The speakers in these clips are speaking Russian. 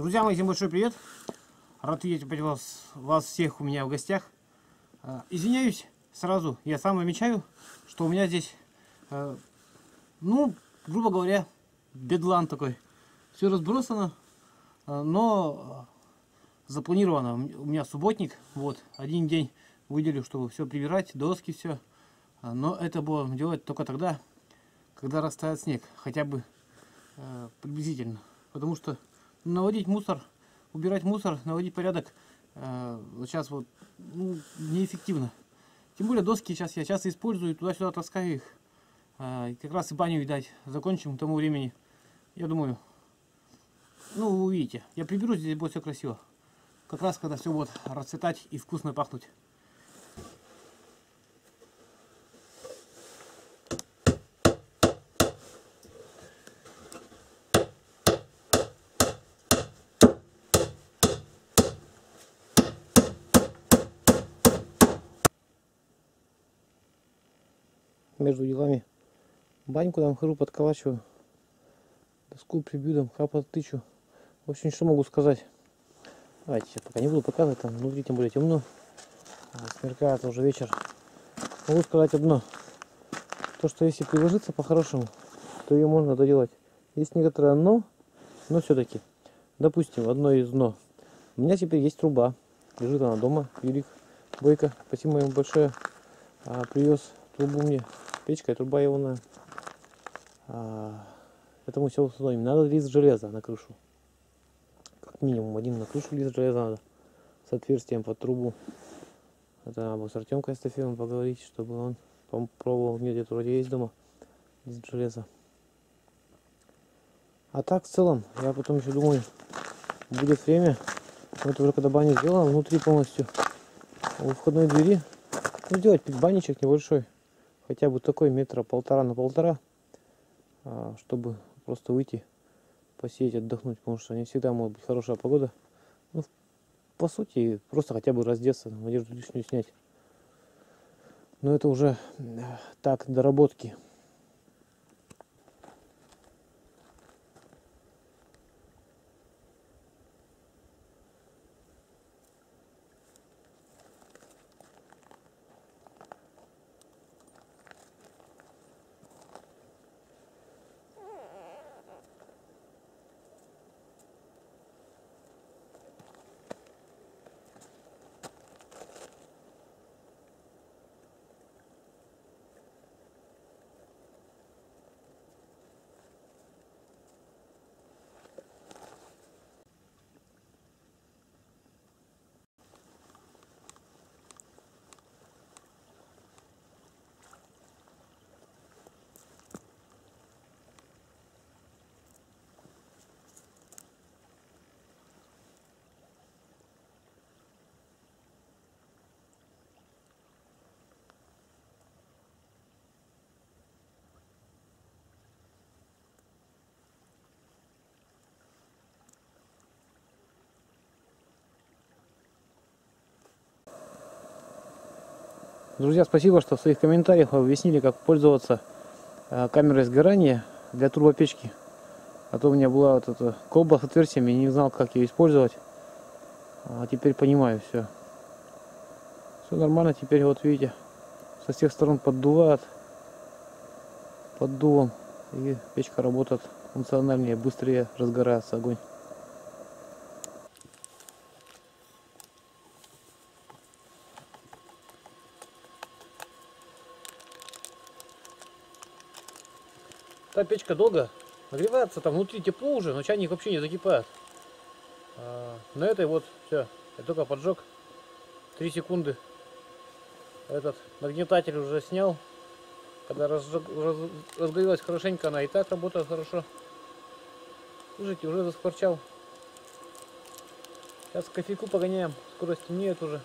Друзья мои, всем большой привет. Рад видеть опять вас, вас всех у меня в гостях. А, Извиняюсь сразу, я сам замечаю, что у меня здесь, э, ну, грубо говоря, бедлан такой. Все разбросано, э, но запланировано. У меня субботник, вот, один день выделю, чтобы все прибирать, доски, все. А, Но это будем делать только тогда, когда растает снег, хотя бы приблизительно. Потому что наводить мусор, убирать мусор, наводить порядок э, сейчас вот ну, неэффективно. Тем более доски сейчас я часто использую, туда-сюда таскаю их. Э, как раз и баню, видать, закончим к тому времени. Я думаю, ну вы увидите. Я приберу, здесь будет все красиво. Как раз когда все будет расцветать и вкусно пахнуть. Между делами баньку там хожу, подколачиваю. Доску прибью, там хапа тычу. В общем, что могу сказать? Давайте, сейчас пока не буду показывать, там внутри тем более темно. А, Смеркается уже вечер. Могу сказать одно. То, что если приложиться по-хорошему, то ее можно доделать. Есть некоторое но, но все-таки. Допустим, одно из но. У меня теперь есть труба. Лежит она дома. Юрик Бойко. Спасибо ему большое. А, привез трубу мне печка ионная. А, это мы все установим. Надо лист железа на крышу. Как минимум один на крышу лист железа надо. С отверстием под трубу. Это надо с Артемкой Стафеевым поговорить, чтобы он попробовал. Мне где-то вроде есть дома лист железа. А так в целом, я потом еще думаю, будет время, вот уже когда баню сделал, внутри полностью, у входной двери, ну, сделать банничек небольшой хотя бы такой метра полтора на полтора, а, чтобы просто выйти, посеять, отдохнуть, потому что не всегда может быть хорошая погода. Ну, по сути, просто хотя бы раздеться, одежду лишнюю снять. Но это уже так, доработки. Друзья, спасибо, что в своих комментариях объяснили, как пользоваться э, камерой сгорания для турбопечки. А то у меня была вот эта колба с отверстиями, не знал, как ее использовать. А теперь понимаю все. Все нормально, теперь вот видите, со всех сторон поддувает поддувом. И печка работает функциональнее, быстрее разгорается огонь. Та печка долго нагревается, там внутри тепло уже, но чайник вообще не закипает. А, на этой вот все, я только поджег 3 секунды. Этот нагнетатель уже снял. Когда разжег, раз, разгорелась хорошенько, она и так работает хорошо. Слушайте, уже заскворчал. Сейчас кофейку погоняем, скоро стемнеет уже.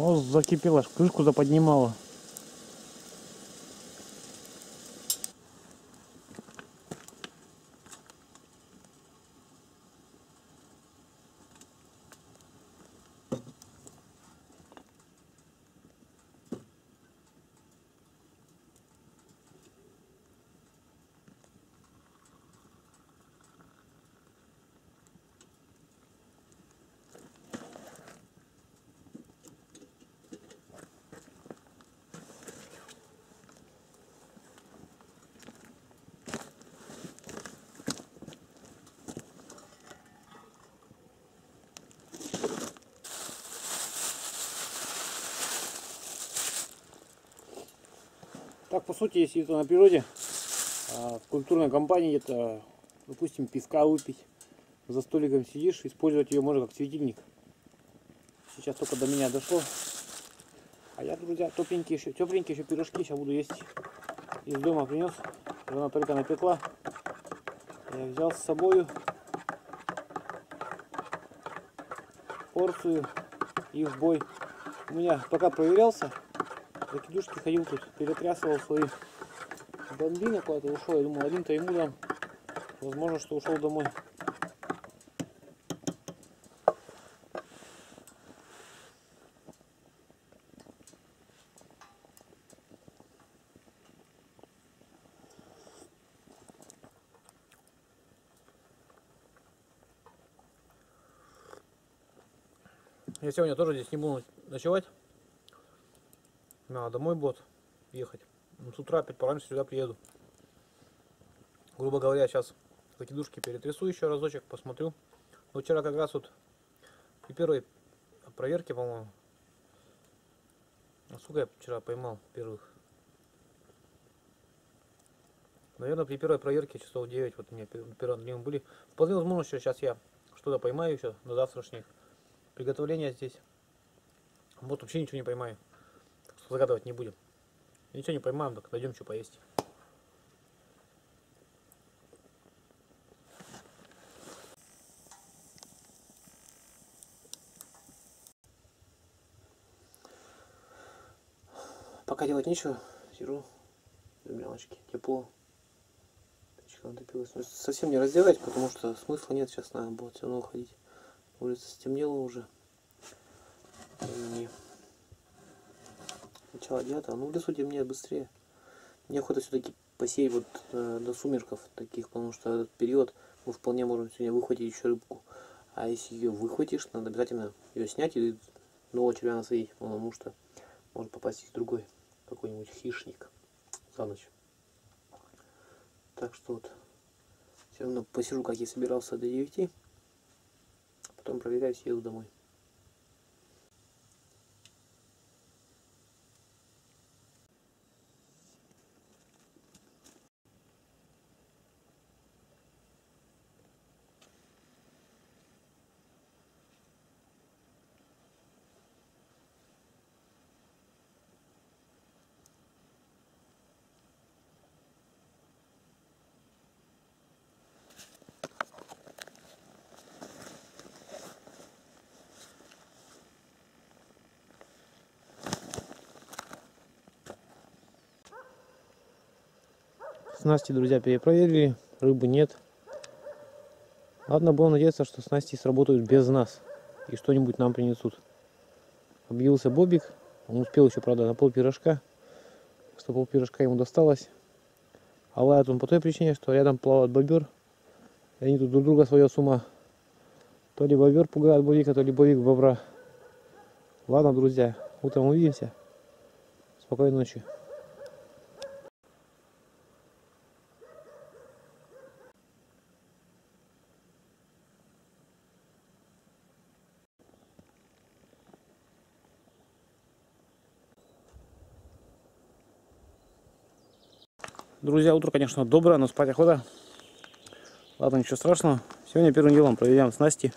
О, закипела, крышку заподнимала. Так, по сути, если это на природе, а, в культурной компании где-то, допустим, песка выпить, за столиком сидишь, использовать ее можно как светильник. Сейчас только до меня дошло. А я, друзья, тепленькие еще, тепленькие еще пирожки сейчас буду есть. Из дома принес. Жена только напекла. Я взял с собою порцию и в бой. У меня пока проверялся, закидушки ходил тут, перетрясывал свои бомбины куда-то ушел. Я думал, один-то ему дам. Возможно, что ушел домой. Я сегодня тоже здесь не буду ночевать. Надо домой будет ехать. Ну, с утра опять пораньше сюда приеду. Грубо говоря, сейчас закидушки перетрясу еще разочек, посмотрю. Но вчера как раз вот при первой проверке, по-моему, а сколько я вчера поймал первых? Наверное, при первой проверке часов 9, вот у меня первым днем были. Вполне возможно, что сейчас я что-то поймаю еще на завтрашних. Приготовление здесь. Вот вообще ничего не поймаю. Загадывать не будем. Ничего не поймаем, так найдем что поесть. Пока делать нечего, сижу мелочке, тепло. Печка натопилась. Ну, совсем не раздевать, потому что смысла нет, сейчас надо будет все равно уходить. Улица стемнела уже. И начало девятого. Ну, в лесу темнеет быстрее. Мне охота все-таки посеять вот э, до сумерков таких, потому что этот период мы вполне можем сегодня выхватить еще рыбку. А если ее выхватишь, надо обязательно ее снять и нового червя насадить, потому что может попасть другой какой-нибудь хищник за ночь. Так что вот все равно посижу, как я собирался до 9. Потом проверяюсь, еду домой. Снасти, друзья, перепроверили, рыбы нет. Ладно, будем надеяться, что снасти сработают без нас и что-нибудь нам принесут. Объявился Бобик, он успел еще, правда, на пол пирожка, что пол пирожка ему досталось. А лает он по той причине, что рядом плавает бобер, и они тут друг друга сводят с ума. То ли бобер пугает Бобика, то ли Бобик бобра. Ладно, друзья, утром увидимся. Спокойной ночи. Друзья, утро, конечно, доброе, но спать охота. Ладно, ничего страшного. Сегодня первым делом проверяем снасти.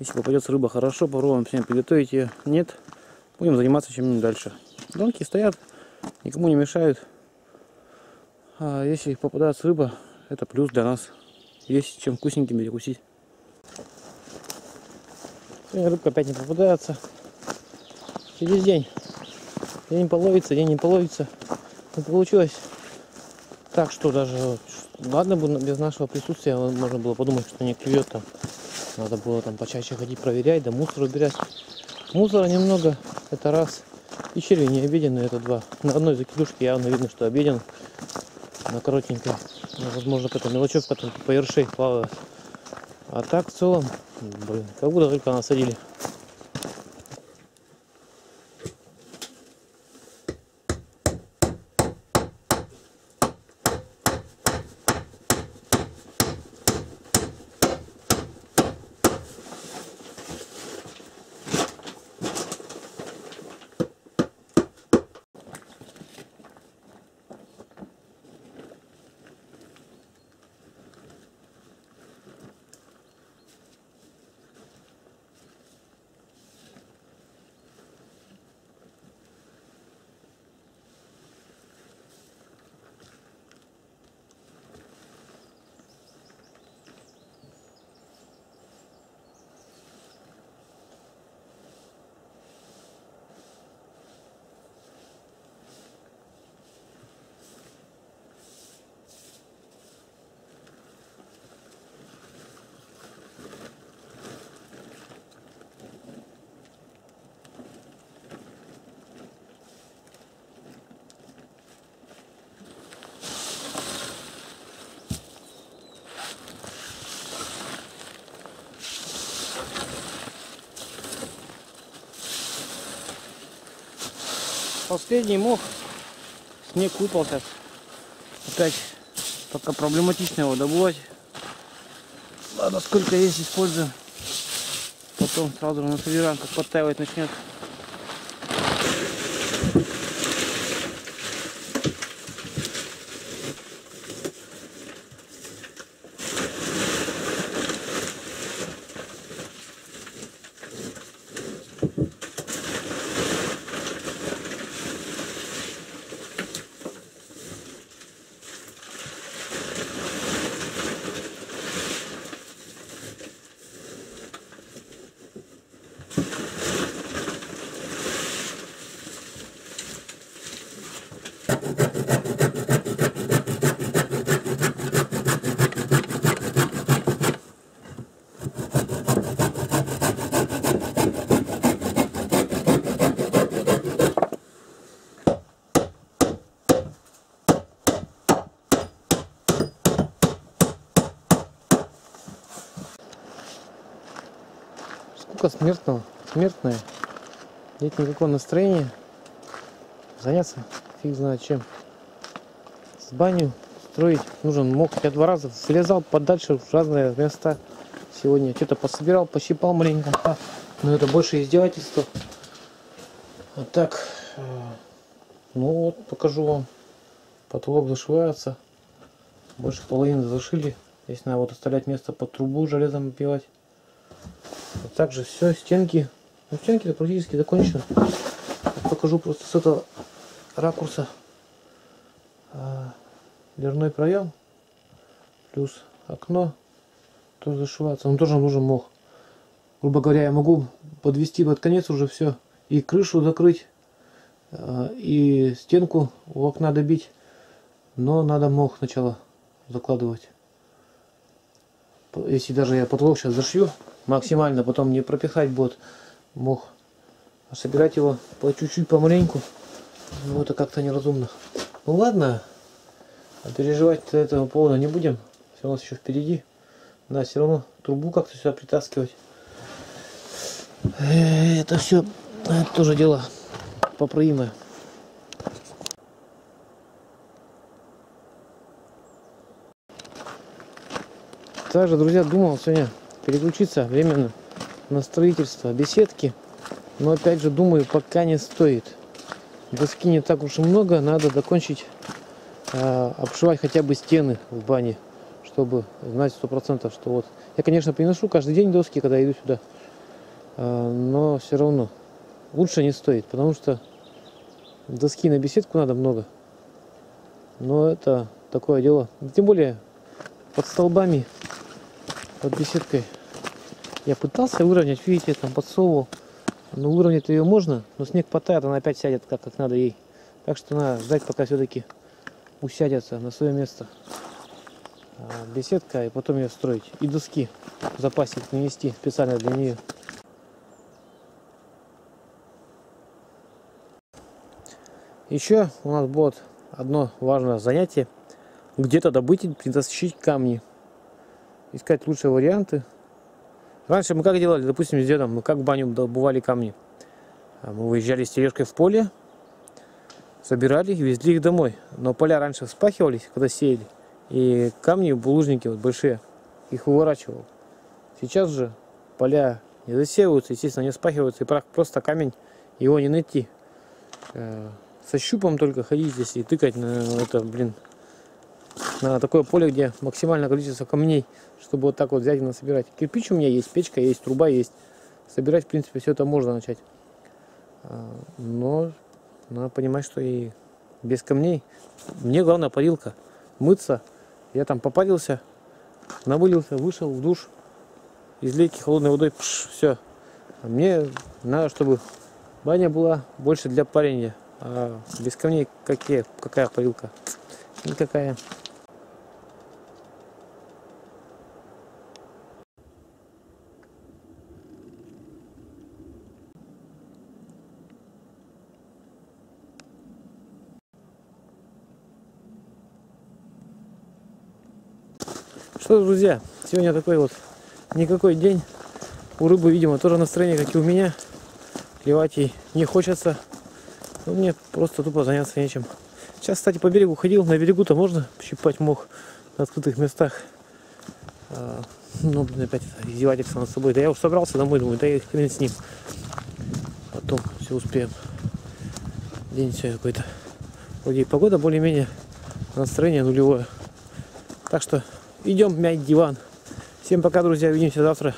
Если попадется рыба, хорошо, попробуем сегодня приготовить ее. Нет, будем заниматься чем-нибудь дальше. Донки стоят, никому не мешают. А если попадается рыба, это плюс для нас. Есть чем вкусненьким перекусить. Сегодня рыбка опять не попадается. Через день. День половится, день не половится. Не получилось. Так что даже, ладно бы без нашего присутствия можно было подумать, что не клюет там. Надо было там почаще ходить проверять, да мусор убирать. Мусора немного, это раз. И черви не обеденные, это два. На одной закидушке явно видно, что обеден. На коротенькой. Ну, возможно, какая-то мелочевка там по ершей плавает. А так в целом, блин, как будто только насадили. Последний мох. Снег выпал сейчас. Опять пока проблематично его добывать. Ладно, сколько есть используем. Потом сразу насобираем, как подтаивать начнет. Скука смертного, смертная. Нет никакого настроения заняться фиг знает чем. С баню строить нужен мог. Я два раза слезал подальше в разные места сегодня. Что-то пособирал, пощипал маленько. Но это больше издевательство. Вот так. э, Ну вот, покажу вам. Потолок зашивается. Больше половины зашили. Здесь надо вот оставлять место под трубу железом опивать. Также все, стенки. Ну, стенки-то практически закончены. Покажу просто с этого ракурса. А, дверной проем. Плюс окно. Тоже зашивается. Он тоже нужен мох. Грубо говоря, я могу подвести под конец уже все. И крышу закрыть. а, И стенку у окна добить. Но надо мох сначала закладывать. Если даже я потолок сейчас зашью, максимально потом не пропихать будет мох. А собирать его по чуть-чуть, помаленьку, ну это как-то неразумно. Ну ладно, а переживать этого повода не будем. Все у нас еще впереди. Да, все равно трубу как-то сюда притаскивать. Э, Это все это тоже дело поправимое. Также, друзья, думал сегодня переключиться временно на строительство беседки. Но опять же думаю, пока не стоит. Доски не так уж и много, надо закончить э, обшивать хотя бы стены в бане, чтобы знать сто процентов, что вот. Я, конечно, приношу каждый день доски, когда иду сюда, э, но все равно лучше не стоит, потому что доски на беседку надо много. Но это такое дело. Тем более под столбами, под беседкой. Я пытался выровнять, видите, там подсовывал. Но выровнять ее можно, но снег потает, она опять сядет как, как надо ей. Так что надо ждать, пока все-таки усядется на свое место а, беседка, и потом ее строить. И доски в запасик нанести специально для нее. Еще у нас будет одно важное занятие. Где-то добыть и притащить камни. Искать лучшие варианты. Раньше мы как делали, допустим, с дедом, мы как в баню добывали камни. А Мы выезжали с тележкой в поле, собирали и везли их домой. Но поля раньше вспахивались, когда сеяли. И камни, булыжники вот большие, их выворачивал. Сейчас же поля не засеиваются, естественно, не вспахиваются. И просто камень, его не найти. Э, Со щупом только ходить здесь и тыкать на это, блин, на такое поле, где максимальное количество камней, чтобы вот так вот взять и насобирать. Кирпич у меня есть, печка есть, труба есть. Собирать, в принципе, все это можно начать. А, Но надо понимать, что и без камней. Мне главное парилка. Мыться. Я там попарился, намылился, вышел в душ. Из лейки холодной водой, все. мне надо, чтобы баня была больше для парения. А без камней какие, какая парилка? Никакая. Что, друзья, сегодня такой вот никакой день. У рыбы, видимо, тоже настроение, как и у меня. Клевать ей не хочется. Ну, мне просто тупо заняться нечем. Сейчас, кстати, по берегу ходил. На берегу-то можно щипать мох на открытых местах. А, ну, блин, опять это, издевательство над собой. Да я уж собрался домой, думаю, да и хрен с ним. Потом все успеем. День сегодня какой-то. Вроде и погода более-менее, настроение нулевое. Так что идем мять диван. Всем пока, друзья, увидимся завтра.